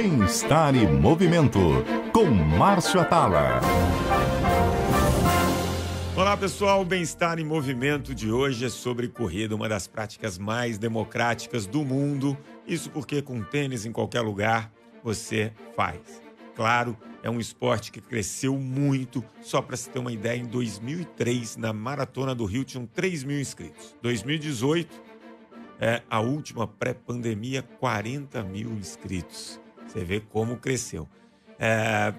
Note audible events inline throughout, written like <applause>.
Bem-estar e movimento com Márcio Atala. Olá pessoal, o Bem-Estar em Movimento de hoje é sobre corrida, uma das práticas mais democráticas do mundo. Isso porque com tênis em qualquer lugar você faz. Claro, é um esporte que cresceu muito. Só para se ter uma ideia, em 2003, na Maratona do Rio, tinham 3 mil inscritos. 2018, é, a última pré-pandemia, 40 mil inscritos. Você vê como cresceu. É,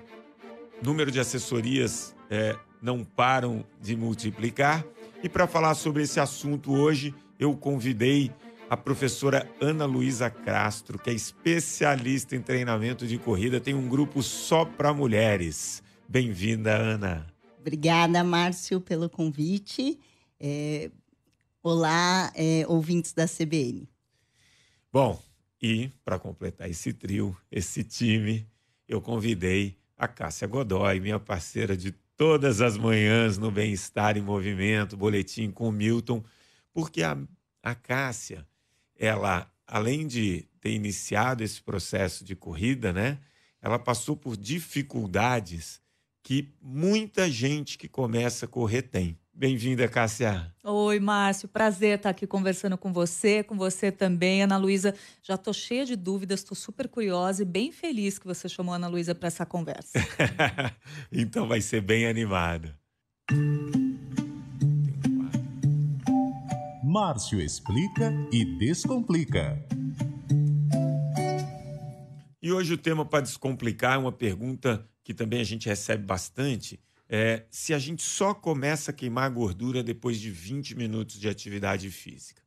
número de assessorias é, não param de multiplicar. E para falar sobre esse assunto hoje, eu convidei a professora Ana Luísa Castro, que é especialista em treinamento de corrida, tem um grupo só para mulheres. Bem-vinda, Ana. Obrigada, Márcio, pelo convite. É, Olá, é, ouvintes da CBN. Bom, e para completar esse trio, esse time, eu convidei a Cássia Godoy, minha parceira de todas as manhãs no Bem-Estar em Movimento, Boletim com o Milton, porque a, a Cássia, ela, além de ter iniciado esse processo de corrida, né, ela passou por dificuldades que muita gente que começa a correr tem. Bem-vinda, Cássia. Oi, Márcio. Prazer estar aqui conversando com você, com você também, Ana Luísa. Já estou cheia de dúvidas, estou super curiosa e bem feliz que você chamou a Ana Luísa para essa conversa. <laughs> então vai ser bem animado. Márcio explica e descomplica. E hoje o tema para descomplicar é uma pergunta que também a gente recebe bastante é, se a gente só começa a queimar gordura depois de 20 minutos de atividade física.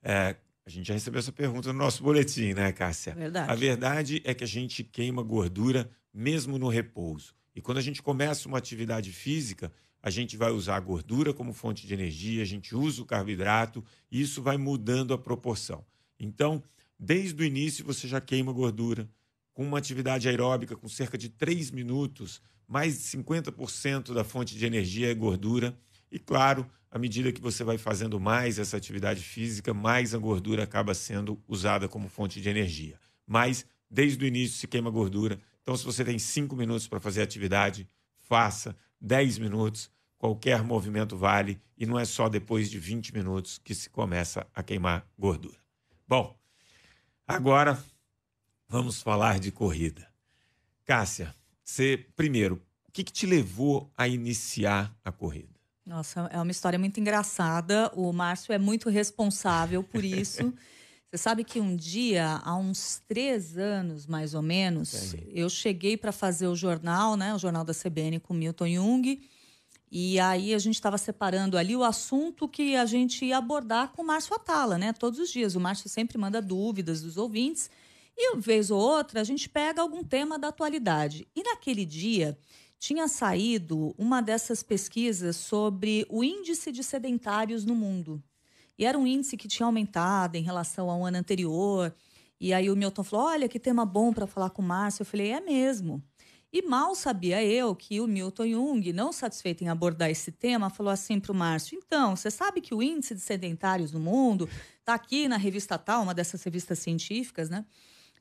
É, a gente já recebeu essa pergunta no nosso boletim, né, Cássia? Verdade. A verdade é que a gente queima gordura mesmo no repouso. E quando a gente começa uma atividade física, a gente vai usar a gordura como fonte de energia, a gente usa o carboidrato, e isso vai mudando a proporção. Então, desde o início, você já queima gordura. Com uma atividade aeróbica com cerca de 3 minutos, mais de 50% da fonte de energia é gordura. E claro, à medida que você vai fazendo mais essa atividade física, mais a gordura acaba sendo usada como fonte de energia. Mas desde o início se queima gordura. Então, se você tem 5 minutos para fazer atividade, faça 10 minutos. Qualquer movimento vale e não é só depois de 20 minutos que se começa a queimar gordura. Bom, agora vamos falar de corrida. Cássia, você, primeiro, o que, que te levou a iniciar a corrida? Nossa, é uma história muito engraçada. O Márcio é muito responsável por isso. <laughs> Você sabe que um dia, há uns três anos mais ou menos, eu cheguei para fazer o jornal, né, o jornal da CBN com Milton Jung. E aí a gente estava separando ali o assunto que a gente ia abordar com o Márcio Atala, né? Todos os dias. O Márcio sempre manda dúvidas dos ouvintes. E, vez ou outra, a gente pega algum tema da atualidade. E naquele dia tinha saído uma dessas pesquisas sobre o índice de sedentários no mundo. E era um índice que tinha aumentado em relação ao ano anterior. E aí o Milton falou: Olha, que tema bom para falar com o Márcio. Eu falei: É mesmo. E mal sabia eu que o Milton Jung, não satisfeito em abordar esse tema, falou assim para o Márcio: Então, você sabe que o índice de sedentários no mundo está aqui na revista tal, uma dessas revistas científicas, né?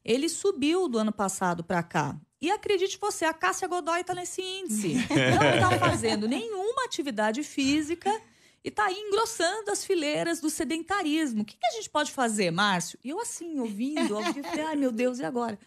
Ele subiu do ano passado para cá. E acredite você, a Cássia Godoy está nesse índice. <laughs> Não está fazendo nenhuma atividade física e está aí engrossando as fileiras do sedentarismo. O que, que, a gente pode fazer, Márcio? E eu assim, ouvindo, ouvindo, falei, ai meu Deus, e agora?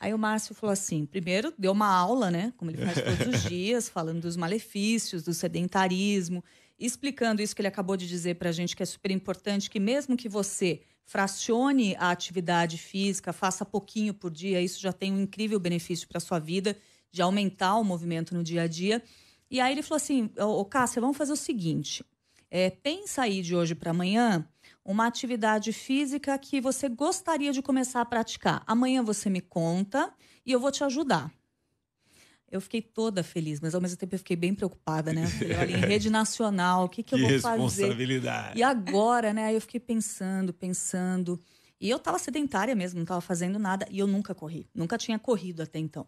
Aí o Márcio falou assim: primeiro deu uma aula, né? Como ele faz todos os <laughs> dias, falando dos malefícios do sedentarismo, explicando isso que ele acabou de dizer para a gente, que é super importante, que mesmo que você fracione a atividade física, faça pouquinho por dia, isso já tem um incrível benefício para a sua vida, de aumentar o movimento no dia a dia. E aí ele falou assim: Ô Cássia, vamos fazer o seguinte: é, pensa aí de hoje para amanhã uma atividade física que você gostaria de começar a praticar. Amanhã você me conta e eu vou te ajudar. Eu fiquei toda feliz, mas ao mesmo tempo eu fiquei bem preocupada, né? <laughs> Falei, olha, em rede nacional, o que, que, que eu vou fazer? responsabilidade. E agora, né? Aí eu fiquei pensando, pensando. E eu tava sedentária mesmo, não tava fazendo nada. E eu nunca corri, nunca tinha corrido até então.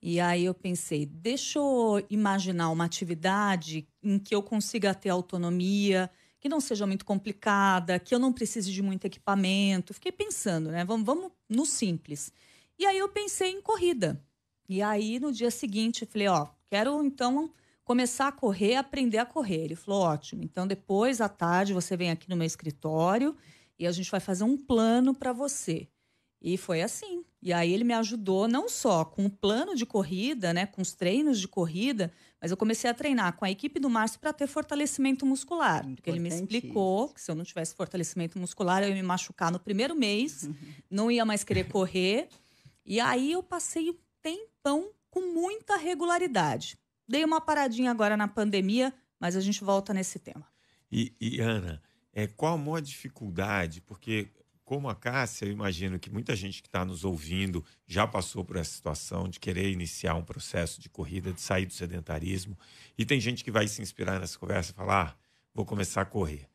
E aí eu pensei, deixa eu imaginar uma atividade em que eu consiga ter autonomia, que não seja muito complicada, que eu não precise de muito equipamento. Fiquei pensando, né? Vamos, vamos no simples. E aí eu pensei em corrida. E aí no dia seguinte eu falei, ó, quero então começar a correr, aprender a correr. Ele falou, ótimo. Então depois à tarde você vem aqui no meu escritório e a gente vai fazer um plano para você. E foi assim. E aí ele me ajudou não só com o plano de corrida, né, com os treinos de corrida, mas eu comecei a treinar com a equipe do Márcio para ter fortalecimento muscular. Porque ele me explicou que se eu não tivesse fortalecimento muscular, eu ia me machucar no primeiro mês, <laughs> não ia mais querer correr. E aí eu passei tempão com muita regularidade. Dei uma paradinha agora na pandemia, mas a gente volta nesse tema. E, e Ana, é, qual a maior dificuldade? Porque como a Cássia, eu imagino que muita gente que está nos ouvindo já passou por essa situação de querer iniciar um processo de corrida, de sair do sedentarismo. E tem gente que vai se inspirar nessa conversa e falar: ah, vou começar a correr.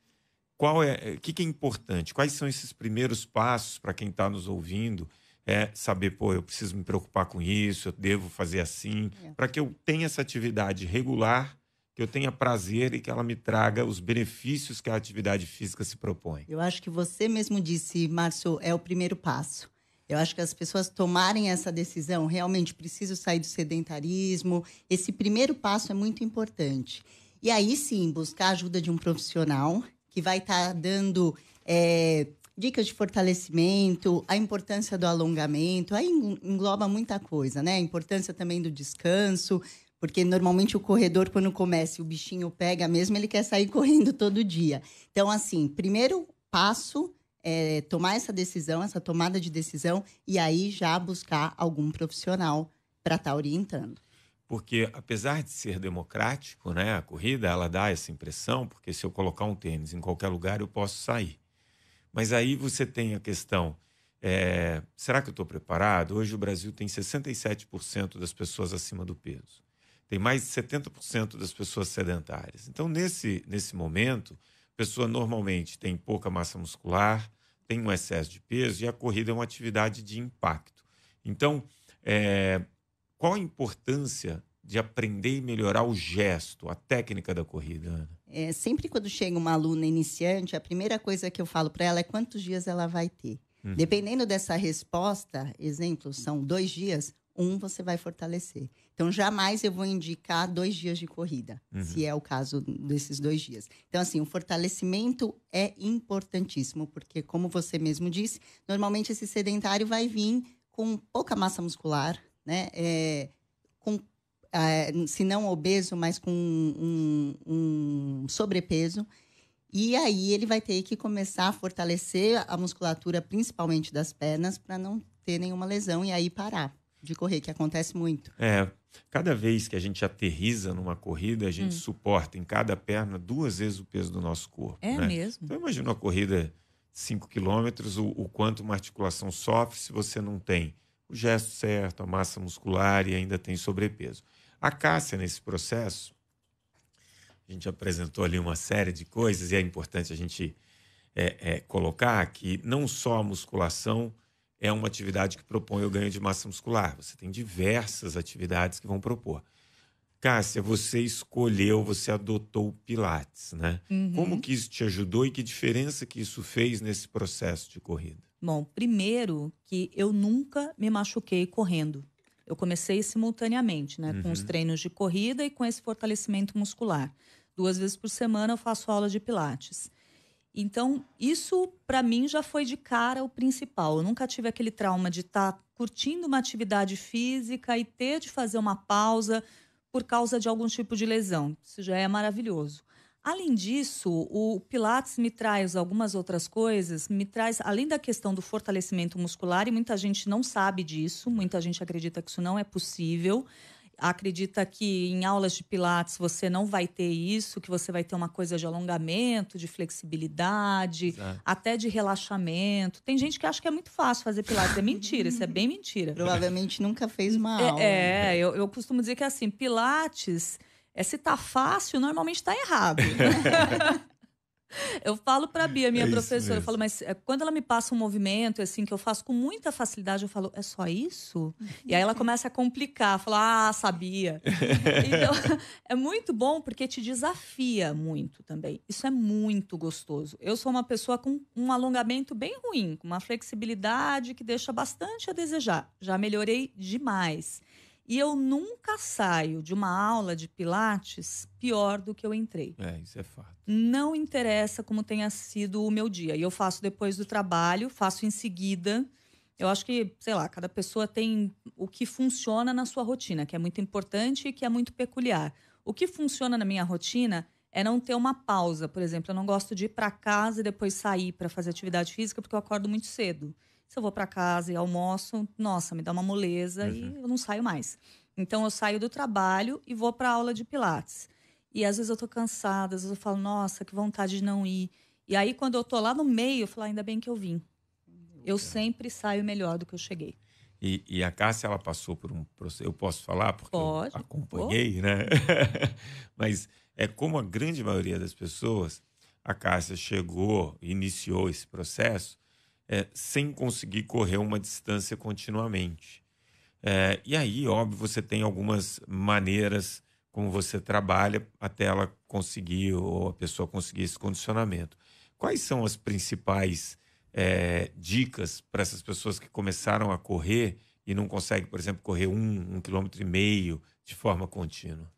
Qual é, o que, que é importante? Quais são esses primeiros passos para quem está nos ouvindo? É saber, pô, eu preciso me preocupar com isso, eu devo fazer assim, é. para que eu tenha essa atividade regular que eu tenha prazer e que ela me traga os benefícios que a atividade física se propõe. Eu acho que você mesmo disse, Márcio, é o primeiro passo. Eu acho que as pessoas tomarem essa decisão, realmente preciso sair do sedentarismo. Esse primeiro passo é muito importante. E aí sim, buscar a ajuda de um profissional que vai estar tá dando é, dicas de fortalecimento, a importância do alongamento, aí engloba muita coisa, né? A importância também do descanso, porque normalmente o corredor, quando começa e o bichinho pega mesmo, ele quer sair <laughs> correndo todo dia. Então, assim, primeiro passo é tomar essa decisão, essa tomada de decisão, e aí já buscar algum profissional para estar tá orientando. Porque, apesar de ser democrático, né, a corrida, ela dá essa impressão, porque se eu colocar um tênis em qualquer lugar, eu posso sair. Mas aí você tem a questão é, será que eu estou preparado? Hoje o Brasil tem 67% das pessoas acima do peso tem mais de 70% das pessoas sedentárias. Então, nesse, nesse momento, a pessoa normalmente tem pouca massa muscular, tem um excesso de peso e a corrida é uma atividade de impacto. Então, é, qual a importância de aprender e melhorar o gesto, a técnica da corrida, Ana? É, sempre quando chega uma aluna iniciante, a primeira coisa que eu falo para ela é quantos dias ela vai ter. Uhum. Dependendo dessa resposta, exemplo, são dois dias, um você vai fortalecer. Então, jamais eu vou indicar dois dias de corrida, uhum. se é o caso desses dois dias. Então, assim, o fortalecimento é importantíssimo, porque, como você mesmo disse, normalmente esse sedentário vai vir com pouca massa muscular, né? É, com, se não obeso, mas com um, um sobrepeso. E aí ele vai ter que começar a fortalecer a musculatura, principalmente das pernas, para não ter nenhuma lesão e aí parar de correr, que acontece muito. É, cada vez que a gente aterriza numa corrida, a gente hum. suporta em cada perna duas vezes o peso do nosso corpo. É né? mesmo. Então imagina uma corrida de 5 quilômetros, o, o quanto uma articulação sofre se você não tem o gesto certo, a massa muscular e ainda tem sobrepeso. A Cássia, nesse processo, a gente apresentou ali uma série de coisas e é importante a gente é, é, colocar que não só a musculação é uma atividade que propõe o ganho de massa muscular. Você tem diversas atividades que vão propor. Cássia, você escolheu, você adotou o Pilates, né? Uhum. Como que isso te ajudou e que diferença que isso fez nesse processo de corrida? Bom, primeiro que eu nunca me machuquei correndo. Eu comecei simultaneamente, né? Uhum. Com os uhum. treinos de corrida e com esse fortalecimento muscular. Duas vezes por semana eu faço aula de Pilates. Então, isso para mim já foi de cara o principal. Eu nunca tive aquele trauma de estar tá curtindo uma atividade física e ter de fazer uma pausa por causa de algum tipo de lesão. Isso já é maravilhoso. Além disso, o Pilates me traz algumas outras coisas, me traz, além da questão do fortalecimento muscular, e muita gente não sabe disso, muita gente acredita que isso não é possível acredita que em aulas de Pilates você não vai ter isso, que você vai ter uma coisa de alongamento, de flexibilidade, Exato. até de relaxamento. Tem gente que acha que é muito fácil fazer Pilates. É mentira, isso é bem mentira. Provavelmente nunca fez uma é, aula. É, eu, eu costumo dizer que assim, Pilates, é, se tá fácil, normalmente tá errado. <laughs> Eu falo para a Bia, minha é professora, eu falo, mas é, quando ela me passa um movimento assim que eu faço com muita facilidade, eu falo, é só isso? E aí ela começa a complicar, fala, ah, sabia. então, <laughs> é muito bom porque te desafia muito também. Isso é muito gostoso. Eu sou uma pessoa com um alongamento bem ruim, com uma flexibilidade que deixa bastante a desejar. Já melhorei demais. E eu nunca saio de uma aula de Pilates pior do que eu entrei. É, isso é fato. Não interessa como tenha sido o meu dia. E eu faço depois do trabalho, faço em seguida. Eu acho que, sei lá, cada pessoa tem o que funciona na sua rotina, que é muito importante e que é muito peculiar. O que funciona na minha rotina é não ter uma pausa. Por exemplo, eu não gosto de ir para casa e depois sair para fazer atividade física porque eu acordo muito cedo. Se eu vou para casa e almoço, nossa, me dá uma moleza uhum. e eu não saio mais. Então eu saio do trabalho e vou para aula de pilates. E às vezes eu tô cansada, às vezes eu falo, nossa, que vontade de não ir. E aí quando eu tô lá no meio, eu falo, ainda bem que eu vim. Eu sempre saio melhor do que eu cheguei. E, e, a Cássia, ela passou por um processo. Eu posso falar porque Pode. eu acompanhei, né? <laughs> Mas é como a grande maioria das pessoas, a Cássia chegou, iniciou esse processo é, sem conseguir correr uma distância continuamente. É, e aí, óbvio, você tem algumas maneiras como você trabalha até ela conseguir ou a pessoa conseguir esse condicionamento. Quais são as principais é, dicas para essas pessoas que começaram a correr e não conseguem, por exemplo, correr um, um quilômetro e meio de forma contínua?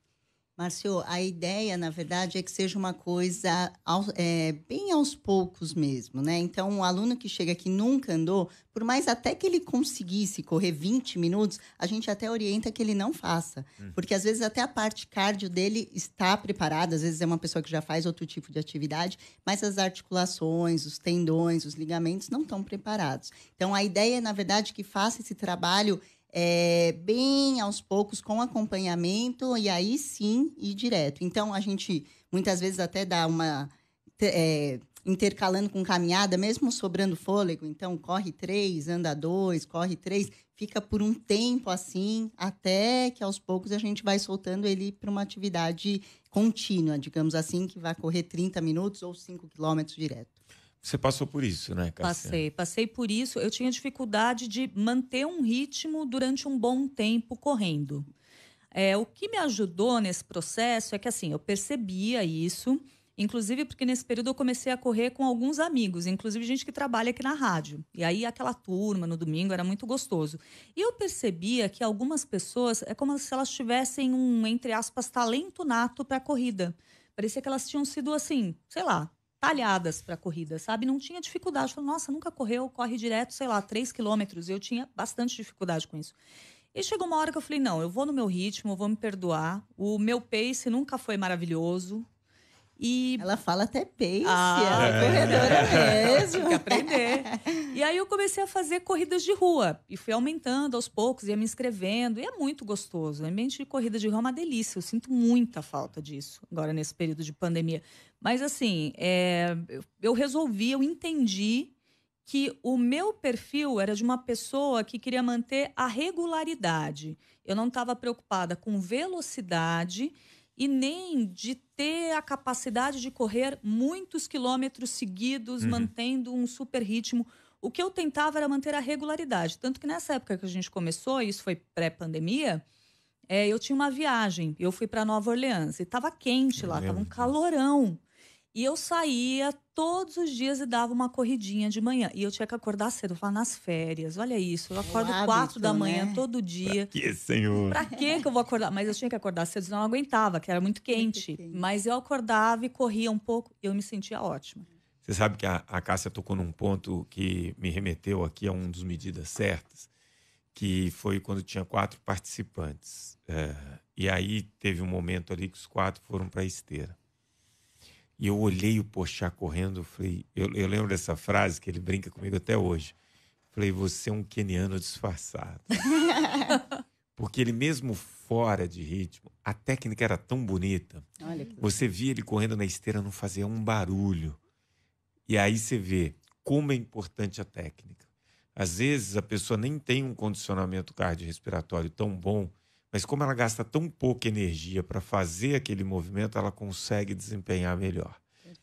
Márcio, a ideia, na verdade, é que seja uma coisa é, bem aos poucos mesmo, né? Então, um aluno que chega aqui nunca andou, por mais até que ele conseguisse correr 20 minutos, a gente até orienta que ele não faça. Hum. Porque às vezes até a parte cardio dele está preparada, às vezes é uma pessoa que já faz outro tipo de atividade, mas as articulações, os tendões, os ligamentos não estão preparados. Então, a ideia, na verdade, é que faça esse trabalho é, bem aos poucos, com acompanhamento, e aí sim ir direto. Então, a gente muitas vezes até dá uma. É, intercalando com caminhada, mesmo sobrando fôlego. Então, corre três, anda dois, corre três, fica por um tempo assim, até que aos poucos a gente vai soltando ele para uma atividade contínua, digamos assim, que vai correr 30 minutos ou 5 quilômetros direto. Você passou por isso, né, Cássia? Passei, passei por isso. Eu tinha dificuldade de manter um ritmo durante um bom tempo correndo. É, o que me ajudou nesse processo é que assim, eu percebia isso, inclusive porque nesse período eu comecei a correr com alguns amigos, inclusive gente que trabalha aqui na rádio. E aí aquela turma no domingo era muito gostoso. E eu percebia que algumas pessoas é como se elas tivessem um, entre aspas, talento nato para corrida. Parecia que elas tinham sido assim, sei lá, talhadas para corrida, sabe? Não tinha dificuldade. Falei, nossa, nunca correu, corre direto, sei lá, 3 quilômetros. Eu tinha bastante dificuldade com isso. E chegou uma hora que eu falei, não, eu vou no meu ritmo, eu vou me perdoar. O meu pace nunca foi maravilhoso. E... Ela fala até pace, ah, ela é corredora mesmo. <laughs> Tem que aprender. <laughs> E aí eu comecei a fazer corridas de rua. E fui aumentando aos poucos, ia me inscrevendo. E é muito gostoso. O ambiente de corrida de rua é uma delícia. Eu sinto muita falta disso agora nesse período de pandemia. Mas assim, é... eu resolvi, eu entendi que o meu perfil era de uma pessoa que queria manter a regularidade. Eu não estava preocupada com velocidade e nem de ter a capacidade de correr muitos quilômetros seguidos, uhum. mantendo um super ritmo. O que eu tentava era manter a regularidade. Tanto que nessa época que a gente começou, isso foi pré-pandemia, é, eu tinha uma viagem. Eu fui para Nova Orleans e estava quente lá, estava um calorão. E eu saía todos os dias e dava uma corridinha de manhã. E eu tinha que acordar cedo, falar nas férias. Olha isso, eu acordo hábito, quatro da manhã né? todo dia. Pra que, senhor? Pra que que eu vou acordar? Mas eu tinha que acordar cedo, senão eu não aguentava, que era muito quente. muito quente. Mas eu acordava e corria um pouco e eu me sentia ótima. Você sabe que a, a Cássia tocou num ponto que me remeteu aqui a um dos medidas certas, que foi quando tinha quatro participantes. É, e aí teve um momento ali que os quatro foram para a esteira. E eu olhei o Pochá correndo, falei, eu, eu lembro dessa frase que ele brinca comigo até hoje. Falei, você é um keniano disfarçado. <laughs> Porque ele mesmo fora de ritmo, a técnica era tão bonita. Você via ele correndo na esteira, não fazia um barulho. E aí você vê como é importante a técnica. Às vezes a pessoa nem tem um condicionamento cardiorrespiratório tão bom, mas como ela gasta tão pouca energia para fazer aquele movimento, ela consegue desempenhar melhor.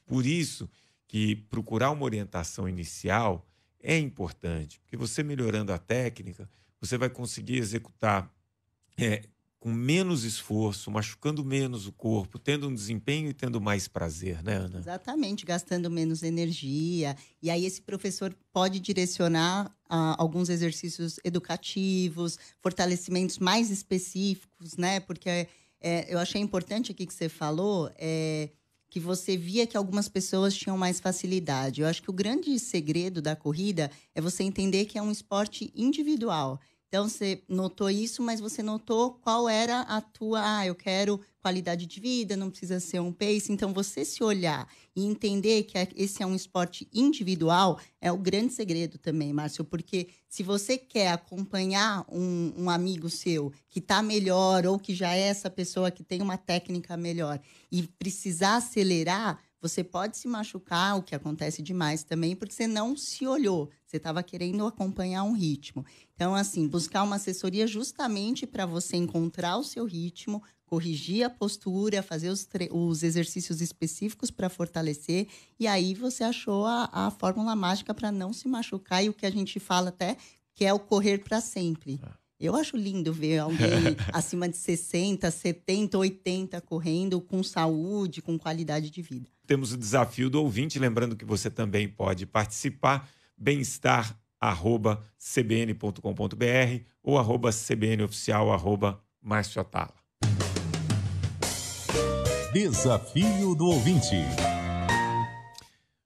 Por isso que procurar uma orientação inicial é importante, porque você melhorando a técnica, você vai conseguir executar é, com menos esforço, machucando menos o corpo, tendo um desempenho e tendo mais prazer, né, Ana? Exatamente, gastando menos energia. E aí esse professor pode direcionar ah, alguns exercícios educativos, fortalecimentos mais específicos, né? Porque é, eu achei importante aqui que você falou é, que você via que algumas pessoas tinham mais facilidade. Eu acho que o grande segredo da corrida é você entender que é um esporte individual. Então você notou isso, mas você notou qual era a tua, ah, eu quero qualidade de vida, não precisa ser um pace. Então você se olhar e entender que esse é um esporte individual é o grande segredo também, Márcio, porque se você quer acompanhar um, um amigo seu que está melhor ou que já é essa pessoa que tem uma técnica melhor e precisar acelerar, você pode se machucar, o que acontece demais também, porque você não se olhou, você estava querendo acompanhar um ritmo. Então, assim, buscar uma assessoria justamente para você encontrar o seu ritmo, corrigir a postura, fazer os, os exercícios específicos para fortalecer, e aí você achou a, a fórmula mágica para não se machucar e o que a gente fala até que é o correr para sempre. É. Eu acho lindo ver alguém <laughs> acima de 60, 70, 80 correndo com saúde, com qualidade de vida. Temos o desafio do ouvinte, lembrando que você também pode participar, bem-estar@cbn.com.br ou arroba cbnoficial arroba Márcio Atala. Desafio do ouvinte.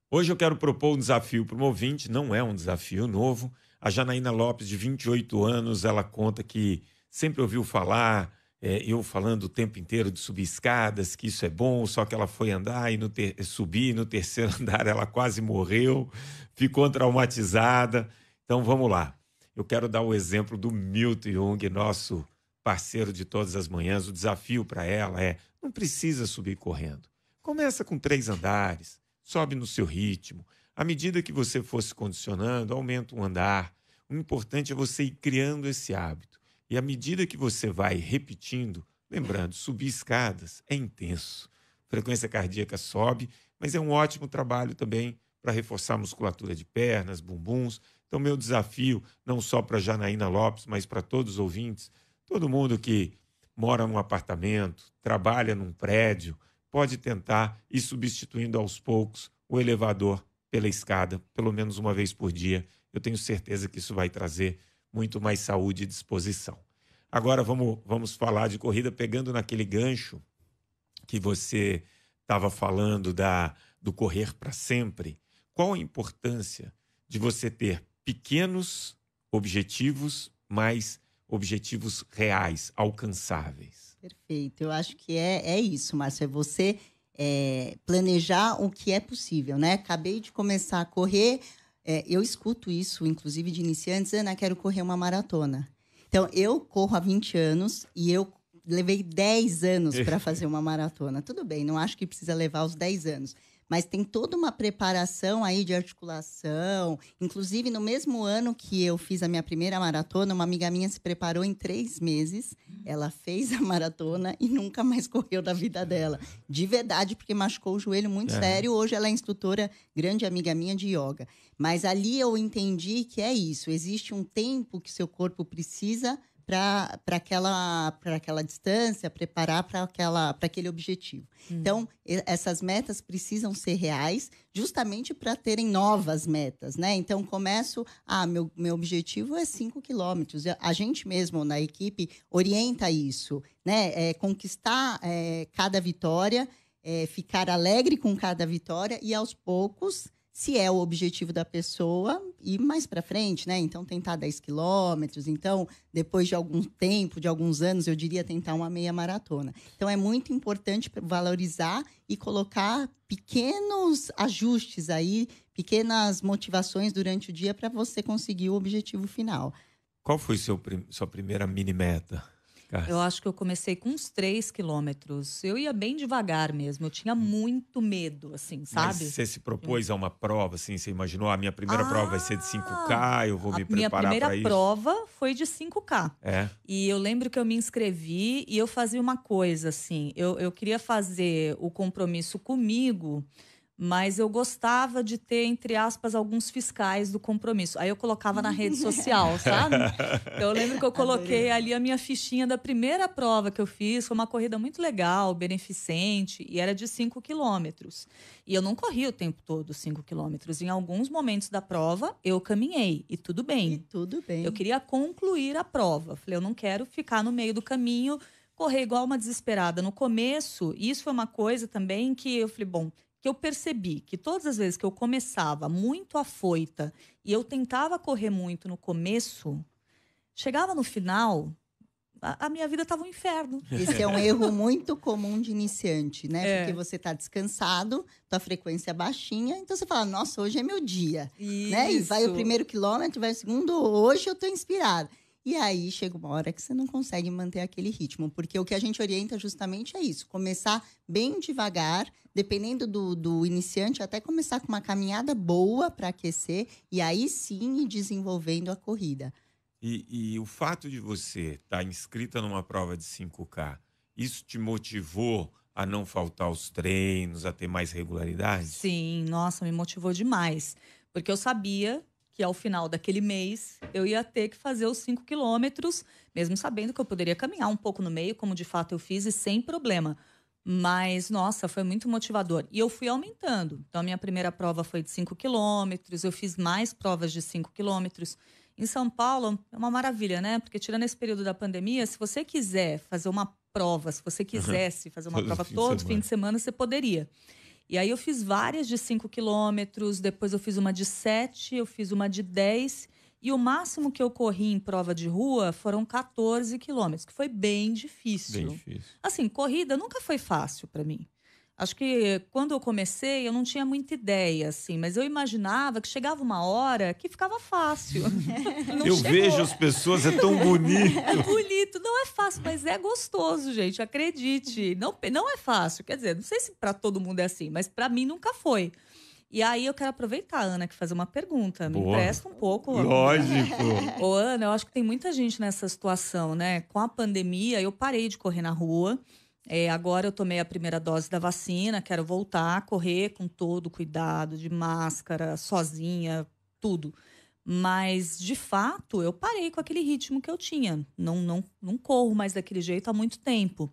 Hoje eu quero propor um desafio para o ouvinte, não é um desafio novo, a Janaína Lopes, de 28 anos, ela conta que sempre ouviu falar, é, eu falando o tempo inteiro de subir escadas, que isso é bom, só que ela foi andar e no ter, subir, no terceiro <laughs> andar ela quase morreu, ficou traumatizada. Então vamos lá. Eu quero dar o exemplo do Milton Jung, nosso parceiro de todas as manhãs. O desafio para ela é: não precisa subir correndo. Começa com três andares, sobe no seu ritmo. À medida que você for se condicionando, aumenta um andar. O importante é você ir criando esse hábito. E à medida que você vai repetindo, lembrando, subir escadas é intenso. A frequência cardíaca sobe, mas é um ótimo trabalho também para reforçar a musculatura de pernas, bumbuns. Então, meu desafio, não só para Janaína Lopes, mas para todos os ouvintes, todo mundo que mora num apartamento, trabalha num prédio, pode tentar ir substituindo aos poucos o elevador pela escada, pelo menos uma vez por dia. Eu tenho certeza que isso vai trazer muito mais saúde e disposição. Agora vamos, vamos falar de corrida pegando naquele gancho que você estava falando da, do correr para sempre. Qual a importância de você ter pequenos objetivos, mas objetivos reais, alcançáveis? Perfeito. Eu acho que é, é isso, Márcio. É você é, planejar o que é possível, né? Acabei de começar a correr, é, eu escuto isso, inclusive de iniciantes, Ana, quero correr uma maratona. Então, eu corro há 20 anos e eu levei 10 anos para <laughs> fazer uma maratona. Tudo bem, não acho que precisa levar os 10 anos mas tem toda uma preparação aí de articulação. Inclusive, no mesmo ano que eu fiz a minha primeira maratona, uma amiga minha se preparou em três meses. Ela fez a maratona e nunca mais correu da vida dela. De verdade, porque machucou o joelho muito é. sério. Hoje ela é instrutora, grande amiga minha de yoga. Mas ali eu entendi que é isso. Existe um tempo que seu corpo precisa para aquela, aquela distância, preparar para aquele objetivo. Hum. Então, essas metas precisam ser reais, justamente para terem novas metas, né? Então, começo, ah, meu, meu objetivo é 5 quilômetros. A gente mesmo, na equipe, orienta isso, né? É, conquistar é, cada vitória, é, ficar alegre com cada vitória e, aos poucos, se é o objetivo da pessoa, ir mais para frente, né? Então, tentar 10 quilômetros. Então, depois de algum tempo, de alguns anos, eu diria tentar uma meia maratona. Então, é muito importante valorizar e colocar pequenos ajustes aí, pequenas motivações durante o dia para você conseguir o objetivo final. Qual foi seu, sua primeira mini meta? Eu acho que eu comecei com uns 3 quilômetros. Eu ia bem devagar mesmo. Eu tinha muito medo, assim, sabe? Mas você se propôs a uma prova, assim? Você imaginou, a minha primeira ah, prova vai ser de 5K, eu vou me preparar para isso? Minha primeira prova foi de 5K. É. E eu lembro que eu me inscrevi e eu fazia uma coisa, assim. Eu, eu queria fazer o compromisso comigo mas eu gostava de ter, entre aspas, alguns fiscais do compromisso. Aí eu colocava na rede <laughs> social, sabe? Eu lembro que eu coloquei ali a minha fichinha da primeira prova que eu fiz. Foi uma corrida muito legal, beneficente, e era de 5 quilômetros. E eu não corri o tempo todo 5 quilômetros. Em alguns momentos da prova, eu caminhei, e tudo bem. E tudo bem. Eu queria concluir a prova. Falei, eu não quero ficar no meio do caminho correr igual uma desesperada. No começo, isso foi uma coisa também que eu falei, bom, que eu percebi que todas as vezes que eu começava muito afoita e eu tentava correr muito no começo, chegava no final, a, a minha vida estava um inferno. <laughs> Esse é um erro muito comum de iniciante, né? É. Porque você está descansado, tua frequência é baixinha, então você fala, nossa, hoje é meu dia. Isso. Né? E vai o primeiro quilômetro, vai o segundo, hoje eu estou inspirada. E aí chega uma hora que você não consegue manter aquele ritmo, porque o que a gente orienta justamente é isso: começar bem devagar, dependendo do, do iniciante, até começar com uma caminhada boa para aquecer e aí sim ir desenvolvendo a corrida. E, e o fato de você estar tá inscrita numa prova de 5K, isso te motivou a não faltar os treinos, a ter mais regularidade? Sim, nossa, me motivou demais. Porque eu sabia que ao final daquele mês eu ia ter que fazer os 5 quilômetros, mesmo sabendo que eu poderia caminhar um pouco no meio, como de fato eu fiz, e sem problema. Mas, nossa, foi muito motivador. E eu fui aumentando. Então, a minha primeira prova foi de 5 quilômetros, eu fiz mais provas de 5 quilômetros. Em São Paulo, é uma maravilha, né? Porque, tirando esse período da pandemia, se você quiser fazer uma prova, se você quisesse fazer uma prova todo fim de semana, você poderia. E aí eu fiz várias de 5 quilômetros, depois eu fiz uma de 7, eu fiz uma de 10. E o máximo que eu corri em prova de rua foram 14 quilômetros, que foi bem difícil. Bem difícil. Assim, corrida nunca foi fácil para mim. Acho que quando eu comecei, eu não tinha muita ideia, assim, mas eu imaginava que chegava uma hora que ficava fácil. <laughs> <laughs> eu chegou. vejo as pessoas, é tão bonito. É bonito, não é fácil, mas é gostoso, gente, acredite. Não, não é fácil, quer dizer, não sei se para todo mundo é assim, mas para mim nunca foi. E aí eu quero aproveitar, Ana, que fazer uma pergunta. Me Boa. empresta um pouco. Lógico. Ô, Ana, eu acho que tem muita gente nessa situação, né? Com a pandemia, eu parei de correr na rua. É, agora eu tomei a primeira dose da vacina, quero voltar a correr com todo cuidado, de máscara, sozinha, tudo. Mas, de fato, eu parei com aquele ritmo que eu tinha. Não, não, não corro mais daquele jeito há muito tempo.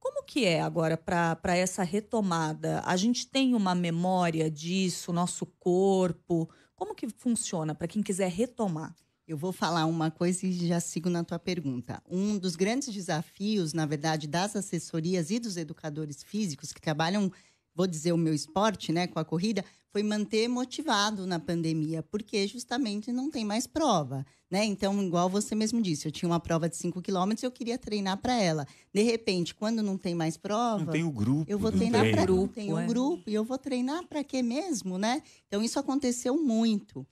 Como que é agora para essa retomada? A gente tem uma memória disso, nosso corpo? Como que funciona para quem quiser retomar? Eu vou falar uma coisa e já sigo na tua pergunta. Um dos grandes desafios, na verdade, das assessorias e dos educadores físicos que trabalham, vou dizer, o meu esporte, né, com a corrida, foi manter motivado na pandemia, porque justamente não tem mais prova, né? Então, igual você mesmo disse, eu tinha uma prova de 5 quilômetros e eu queria treinar para ela. De repente, quando não tem mais prova, não tem o grupo, eu vou treinar para grupo, tem o é. grupo e eu vou treinar para quê mesmo, né? Então isso aconteceu muito.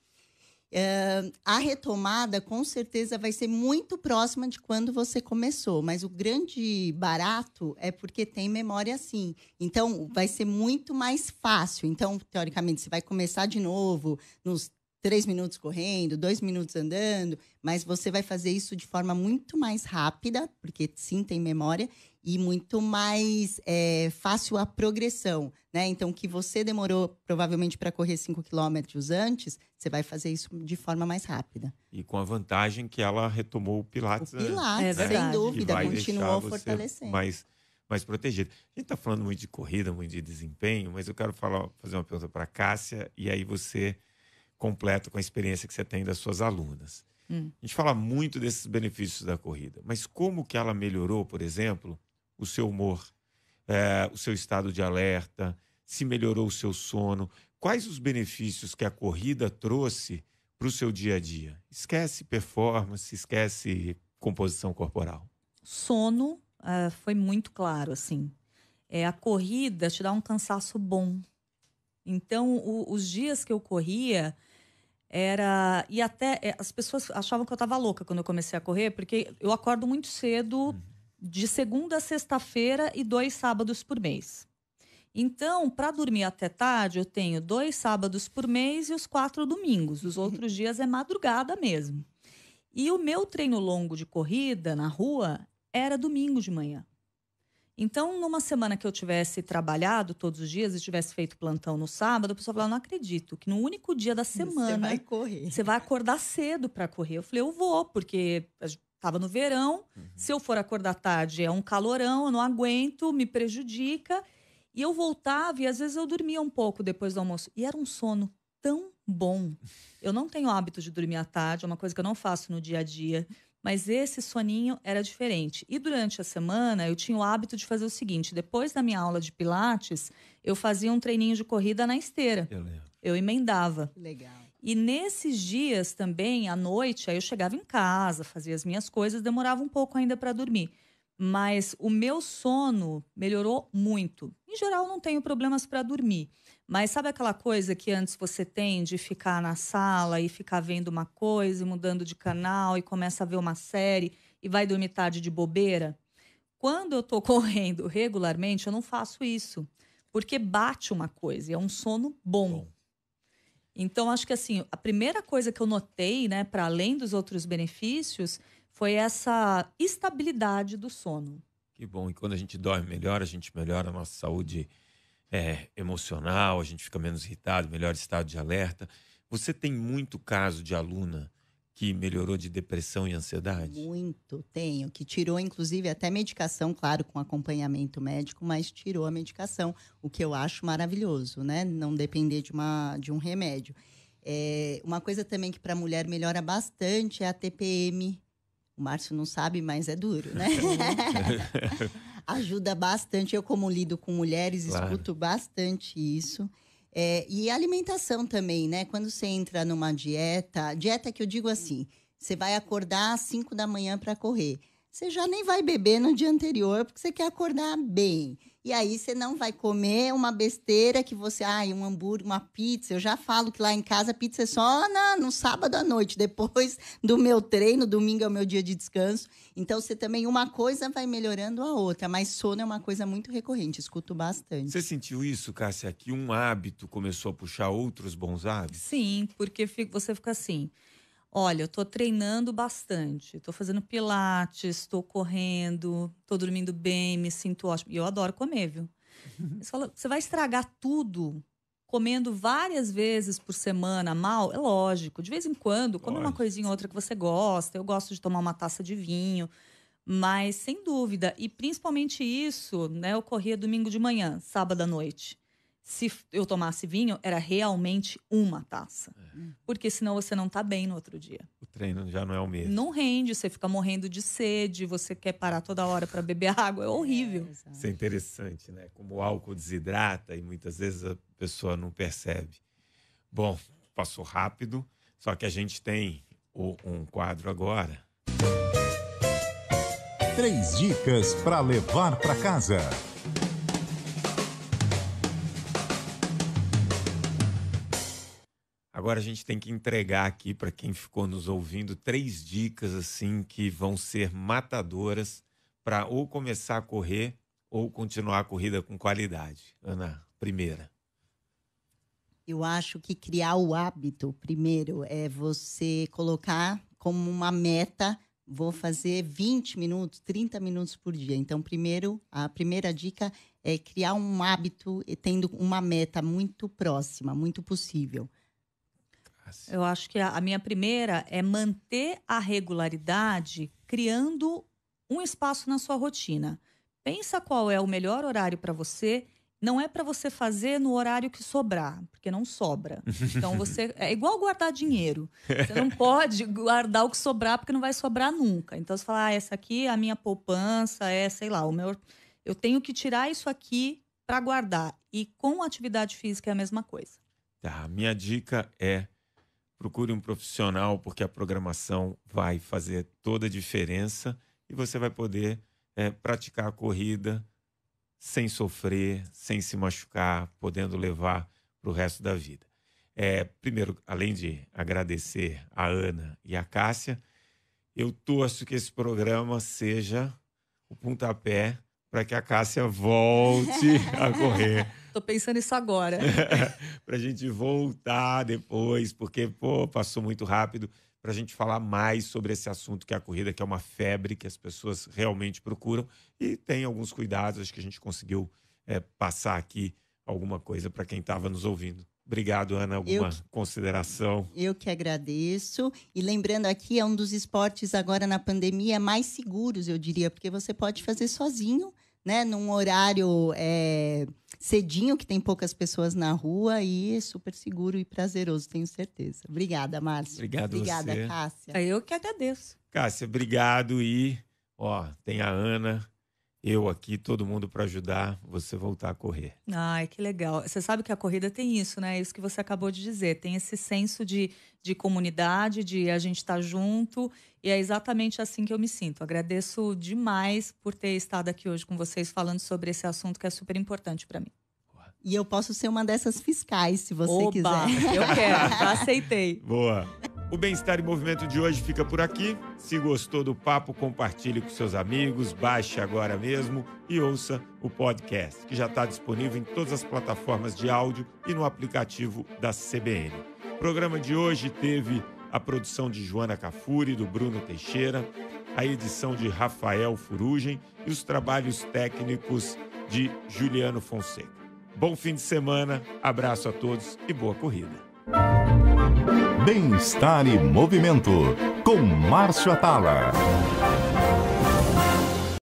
Uh, a retomada, com certeza, vai ser muito próxima de quando você começou, mas o grande barato é porque tem memória sim. Então, vai ser muito mais fácil. Então, teoricamente, você vai começar de novo nos três minutos correndo, dois minutos andando, mas você vai fazer isso de forma muito mais rápida, porque sim tem memória, e muito mais é, fácil a progressão, né? Então, que você demorou provavelmente para correr 5 quilômetros antes, você vai fazer isso de forma mais rápida. E com a vantagem que ela retomou o Pilates. O Pilates, né? sem dúvida, continuou fortalecendo. Mais, mais protegido. A gente está falando muito de corrida, muito de desempenho, mas eu quero falar, fazer uma pergunta para a Cássia, e aí você completa com a experiência que você tem das suas alunas. Hum. A gente fala muito desses benefícios da corrida, mas como que ela melhorou, por exemplo, o seu humor, é, o seu estado de alerta, se melhorou o seu sono. Quais os benefícios que a corrida trouxe para o seu dia a dia? Esquece performance, esquece composição corporal. Sono uh, foi muito claro, assim. É, a corrida te dá um cansaço bom. Então, o, os dias que eu corria era e até é, as pessoas achavam que eu estava louca quando eu comecei a correr porque eu acordo muito cedo de segunda a sexta-feira e dois sábados por mês. Então, para dormir até tarde, eu tenho dois sábados por mês e os quatro domingos. Os outros <laughs> dias é madrugada mesmo. E o meu treino longo de corrida na rua era domingo de manhã. Então, numa semana que eu tivesse trabalhado todos os dias e tivesse feito plantão no sábado, a pessoa falava: não acredito que no único dia da semana <laughs> Você vai correr. você vai acordar cedo para correr. Eu falei: eu vou, porque estava no verão. Uhum. Se eu for acordar tarde, é um calorão, eu não aguento, me prejudica. E eu voltava e às vezes eu dormia um pouco depois do almoço. E era um sono tão bom. Eu não tenho hábito de dormir à tarde, é uma coisa que eu não faço no dia a dia. Mas esse soninho era diferente. E durante a semana, eu tinha o hábito de fazer o seguinte: depois da minha aula de Pilates, eu fazia um treininho de corrida na esteira. Eu, eu emendava. Legal. E nesses dias também, à noite, aí eu chegava em casa, fazia as minhas coisas, demorava um pouco ainda para dormir. Mas o meu sono melhorou muito. Em geral, não tenho problemas para dormir. Mas sabe aquela coisa que antes você tem de ficar na sala e ficar vendo uma coisa e mudando de canal e começa a ver uma série e vai dormir tarde de bobeira? Quando eu tô <laughs> correndo regularmente, eu não faço isso. Porque bate uma coisa e é um sono bom. bom. Então, acho que assim, a primeira coisa que eu notei, né, para além dos outros benefícios, foi essa estabilidade do sono. Que bom. E quando a gente dorme melhor, a gente melhora a nossa saúde é, emocional, a gente fica menos irritado, melhor estado de alerta. Você tem muito caso de aluna que melhorou de depressão e ansiedade? Muito, tenho. Que tirou, inclusive, até medicação, claro, com acompanhamento médico, mas tirou a medicação, o que eu acho maravilhoso, né? Não depender de, uma, de um remédio. É, uma coisa também que para a mulher melhora bastante é a TPM. O Márcio não sabe, mas é duro, né? <laughs> <laughs> ajuda bastante. Eu, como lido com mulheres, claro. escuto bastante isso. É, e alimentação também, né? Quando você entra numa dieta, dieta que eu digo assim, você vai acordar às 5 da manhã para correr. Você já nem vai beber no dia anterior, porque você quer acordar bem. E aí você não vai comer uma besteira que você, ai, um hambúrguer, uma pizza. Eu já falo que lá em casa pizza é só na, no sábado à noite, depois do meu treino, domingo é o meu dia de descanso. Então você também uma coisa vai melhorando a outra, mas sono é uma coisa muito recorrente, escuto bastante. Você sentiu isso, Cássia, que um hábito começou a puxar outros bons hábitos? Sim, porque você fica assim, Olha, eu tô treinando bastante, tô fazendo pilates, tô correndo, tô dormindo bem, me sinto ótimo. E eu adoro comer, viu? <laughs> Você, fala, você vai estragar tudo comendo várias vezes por semana mal? É lógico, de vez em quando, come uma coisinha ou outra que você gosta. Eu gosto de tomar uma taça de vinho, mas sem dúvida, e principalmente isso, né? Eu corria domingo de manhã, sábado à noite se eu tomasse vinho, era realmente uma taça. É. Porque senão você não tá bem no outro dia. O treino já não é o mesmo. Não rende, você fica morrendo de sede, você quer parar toda hora para beber <laughs> água, é horrível. É, Isso é interessante, né? Como o álcool desidrata e muitas vezes a pessoa não percebe. Bom, passou rápido, só que a gente tem um quadro agora. Três dicas para levar para casa. Agora a gente tem que entregar aqui para quem ficou nos ouvindo três dicas assim que vão ser matadoras para ou começar a correr ou continuar a corrida com qualidade. Ana, primeira. Eu acho que criar o hábito, primeiro, é você colocar como uma meta vou fazer 20 minutos, 30 minutos por dia. Então, primeiro, a primeira dica é criar um hábito tendo uma meta muito próxima, muito possível. Eu acho que a, a minha primeira é manter a regularidade criando um espaço na sua rotina. Pensa qual é o melhor horário para você. Não é para você fazer no horário que sobrar, porque não sobra. <laughs> Então você é igual guardar dinheiro. Você não pode guardar o que sobrar porque não vai sobrar nunca. Então você fala, ah, essa aqui é a minha poupança, é, sei lá, o meu eu tenho que tirar isso aqui para guardar. E com atividade física é a mesma coisa. Tá, minha dica é procure um profissional, porque a programação vai fazer toda a diferença e você vai poder é, praticar a corrida sem sofrer, sem se machucar, podendo levar para o resto da vida. É, primeiro, além de agradecer a Ana e a Cássia, eu torço que esse programa seja o pontapé para que a Cássia volte a <laughs> correr. Tô pensando isso agora. <laughs> para a gente voltar depois, porque, pô, passou muito rápido. para a gente falar mais sobre esse assunto que é a corrida, que é uma febre que as pessoas realmente procuram. E tem alguns cuidados, acho que a gente conseguiu é, passar aqui alguma coisa para quem estava nos ouvindo. Obrigado, Ana. Alguma eu, consideração? Eu que agradeço. E lembrando aqui, é um dos esportes agora na pandemia mais seguros, eu diria, porque você pode fazer sozinho, né? Num horário é, cedinho, que tem poucas pessoas na rua, e é super seguro e prazeroso, tenho certeza. Obrigada, Márcio. Obrigado, Obrigada, você. Cássia. Eu que agradeço. Cássia, obrigado. E, ó, tem a Ana eu aqui, todo mundo para ajudar você voltar a correr. Ai, que legal. Você sabe que a corrida tem isso, né? Isso que você acabou de dizer. Tem esse senso de, de comunidade, de a gente estar tá junto. E é exatamente assim que eu me sinto. Agradeço demais por ter estado aqui hoje com vocês falando sobre esse assunto que é super importante para mim. E eu posso ser uma dessas fiscais, se você Oba, quiser. Eu quero, <laughs> já aceitei. Boa. O Bem-Estar em Movimento de hoje fica por aqui. Se gostou do papo, compartilhe com seus amigos, baixe agora mesmo e ouça o podcast, que já está disponível em todas as plataformas de áudio e no aplicativo da CBN. O programa de hoje teve a produção de Joana Cafuri, do Bruno Teixeira, a edição de Rafael Furugem e os trabalhos técnicos de Juliano Fonseca. Bom fim de semana, abraço a todos e boa corrida. Bem-estar e movimento com Márcio Atala.